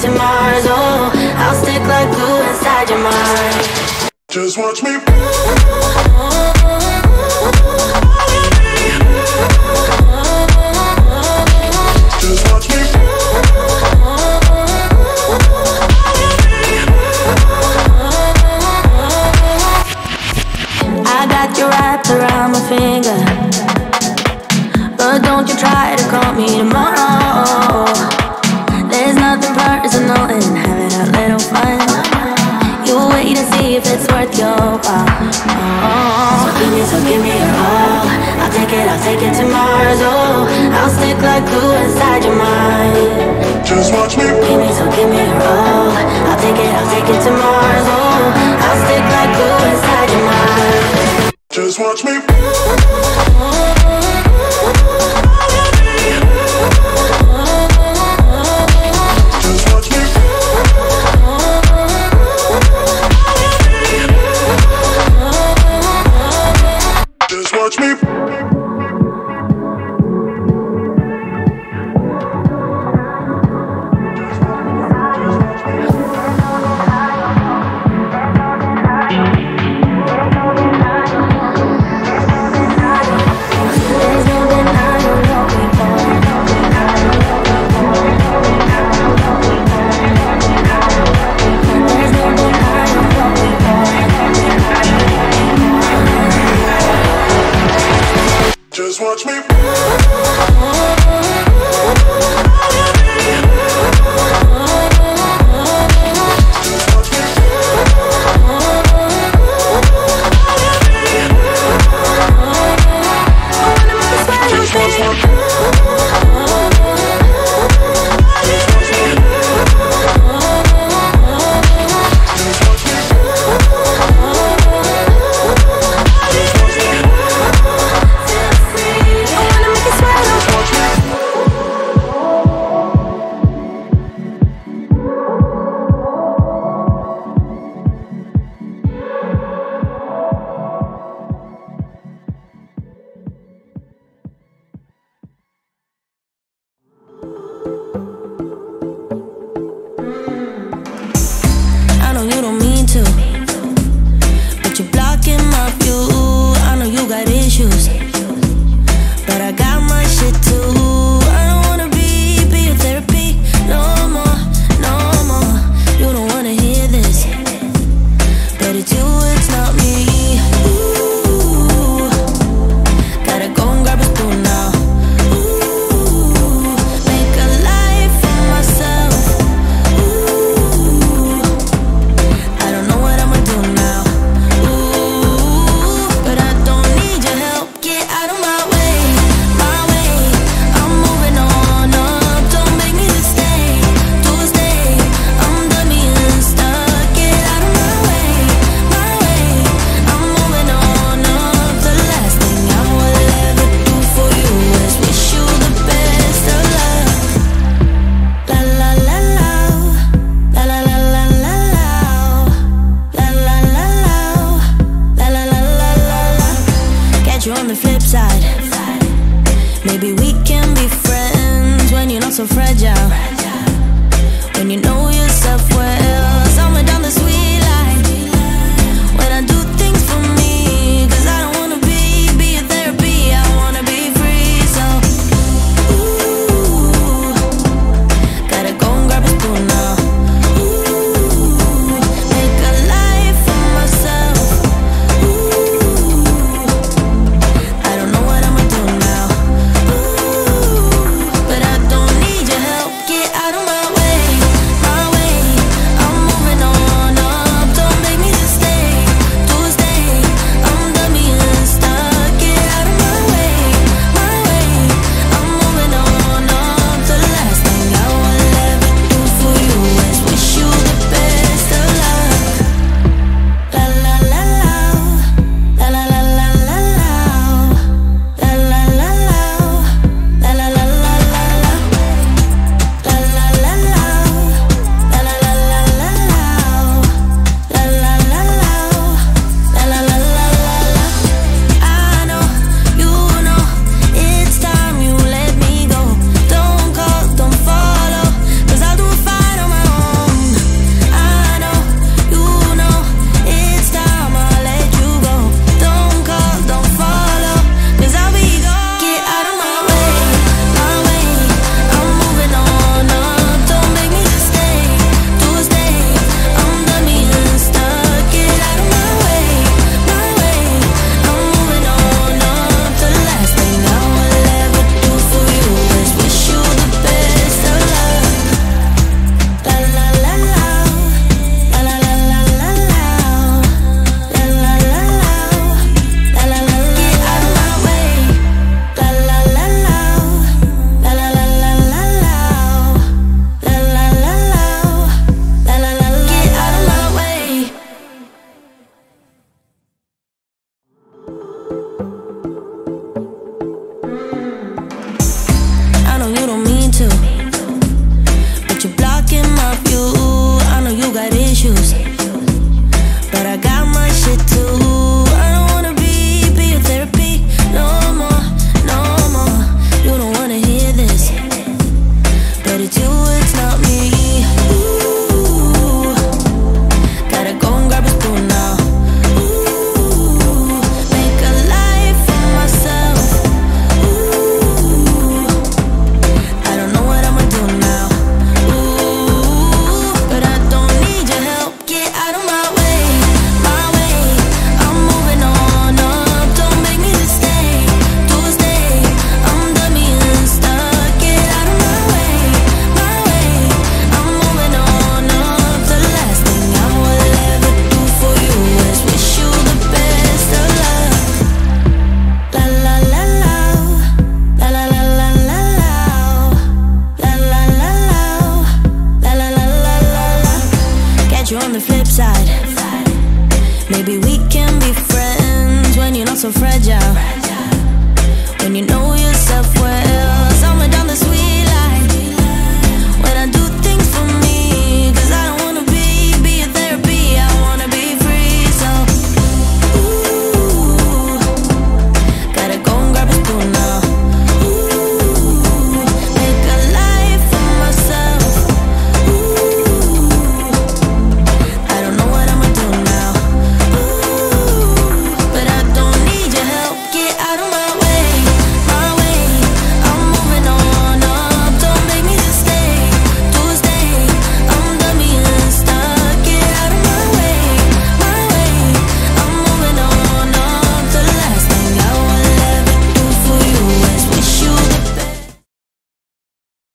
to Mars. Oh, I'll stick like glue inside your mind. Just watch me. Just watch me. I got you wrapped around my finger, but don't you try to call me tomorrow. so give me your all. I'll take it, I'll take it to Mars, oh I'll stick like glue inside your mind. Just watch me. Give me, so give me your all. I'll take it, I'll take it to Mars, oh I'll stick like glue inside your mind. Just watch me. watch me. myself wherever